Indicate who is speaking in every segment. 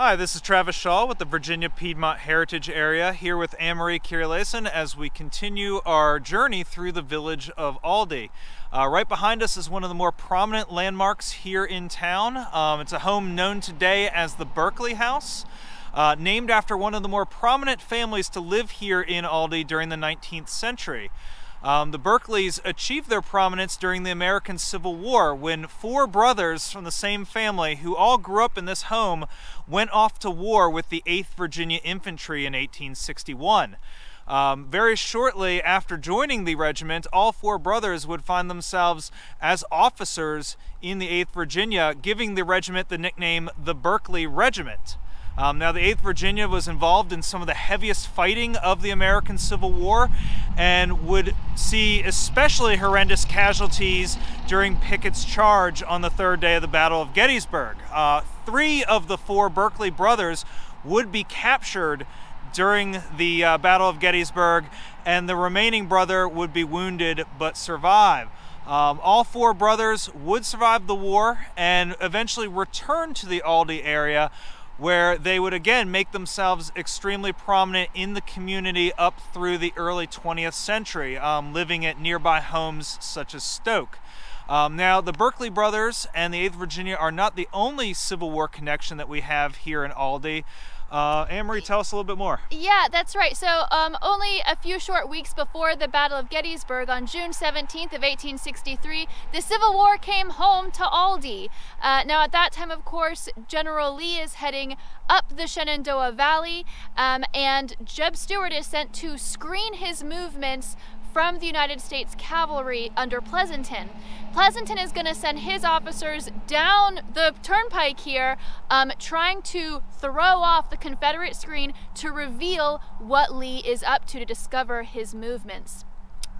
Speaker 1: Hi, this is Travis Shaw with the Virginia Piedmont Heritage Area here with Anne-Marie Kierlesen as we continue our journey through the village of Aldie. Uh, right behind us is one of the more prominent landmarks here in town. Um, it's a home known today as the Berkeley House. Uh, named after one of the more prominent families to live here in Aldie during the 19th century. Um, the Berkeleys achieved their prominence during the American Civil War when four brothers from the same family who all grew up in this home went off to war with the 8th Virginia Infantry in 1861. Um, very shortly after joining the regiment, all four brothers would find themselves as officers in the 8th Virginia, giving the regiment the nickname the Berkeley Regiment. Um, now, the 8th Virginia was involved in some of the heaviest fighting of the American Civil War and would see especially horrendous casualties during Pickett's charge on the third day of the Battle of Gettysburg. Uh, three of the four Berkeley brothers would be captured during the uh, Battle of Gettysburg, and the remaining brother would be wounded but survive. Um, all four brothers would survive the war and eventually return to the Aldie area where they would again make themselves extremely prominent in the community up through the early 20th century, um, living at nearby homes such as Stoke. Um, now, the Berkeley brothers and the 8th Virginia are not the only Civil War connection that we have here in Aldie. Uh, Anne-Marie, tell us a little bit more.
Speaker 2: Yeah, that's right. So um, only a few short weeks before the Battle of Gettysburg on June 17th of 1863, the Civil War came home to Aldie. Uh, now at that time, of course, General Lee is heading up the Shenandoah Valley um, and Jeb Stuart is sent to screen his movements from the United States Cavalry under Pleasonton. Pleasonton is going to send his officers down the turnpike here, um, trying to throw off the Confederate screen to reveal what Lee is up to to discover his movements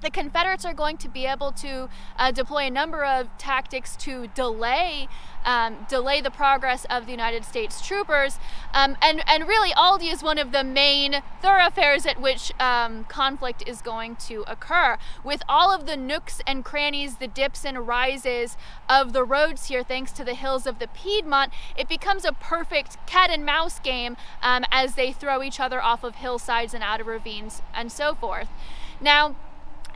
Speaker 2: the Confederates are going to be able to uh, deploy a number of tactics to delay um, delay the progress of the United States troopers, um, and and really Aldie is one of the main thoroughfares at which um, conflict is going to occur. With all of the nooks and crannies, the dips and rises of the roads here, thanks to the hills of the Piedmont, it becomes a perfect cat and mouse game um, as they throw each other off of hillsides and out of ravines and so forth. Now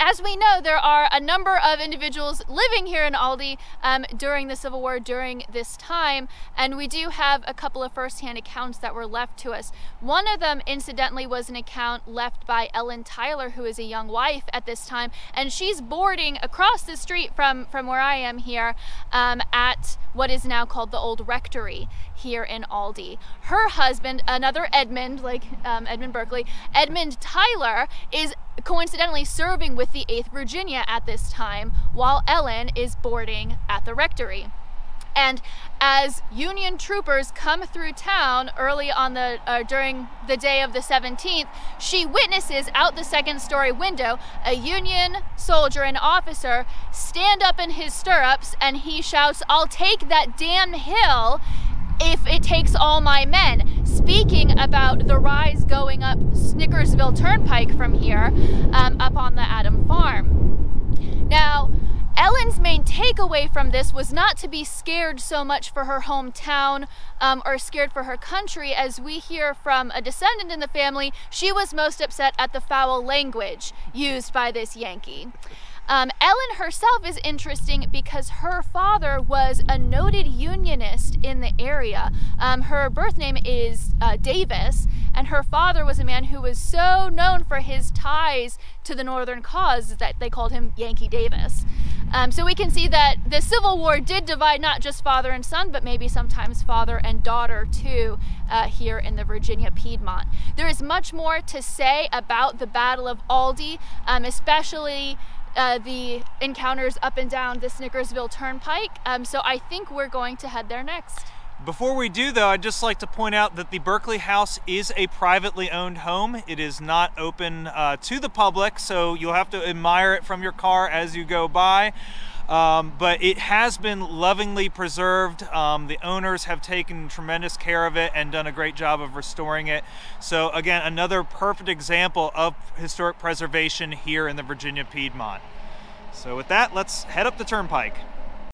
Speaker 2: as we know, there are a number of individuals living here in Aldie um, during the Civil War during this time, and we do have a couple of firsthand accounts that were left to us. One of them, incidentally, was an account left by Ellen Tyler, who is a young wife at this time, and she's boarding across the street from, from where I am here um, at what is now called the Old Rectory here in Aldie. Her husband, another Edmund, like um, Edmund Berkeley, Edmund Tyler, is coincidentally serving with the 8th Virginia at this time while Ellen is boarding at the rectory. And as Union troopers come through town early on the uh, during the day of the 17th, she witnesses out the second story window a Union soldier and officer stand up in his stirrups and he shouts, "I'll take that damn hill if it takes all my men. Speaking about the rise going up Snickersville Turnpike from here, um, up on the Adam Farm. Now, Ellen's main takeaway from this was not to be scared so much for her hometown um, or scared for her country. As we hear from a descendant in the family, she was most upset at the foul language used by this Yankee. Um, Ellen herself is interesting because her father was a noted unionist in the area. Um, her birth name is uh, Davis, and her father was a man who was so known for his ties to the Northern cause that they called him Yankee Davis. Um, so we can see that the Civil War did divide not just father and son, but maybe sometimes father and daughter too, uh, here in the Virginia Piedmont. There is much more to say about the Battle of Aldie, um, especially uh, the encounters up and down the Snickersville Turnpike. Um, so I think we're going to head there next.
Speaker 1: Before we do though, I'd just like to point out that the Berkeley House is a privately owned home. It is not open uh, to the public, so you'll have to admire it from your car as you go by. Um, but it has been lovingly preserved. Um, the owners have taken tremendous care of it and done a great job of restoring it. So again, another perfect example of historic preservation here in the Virginia Piedmont. So with that, let's head up the turnpike.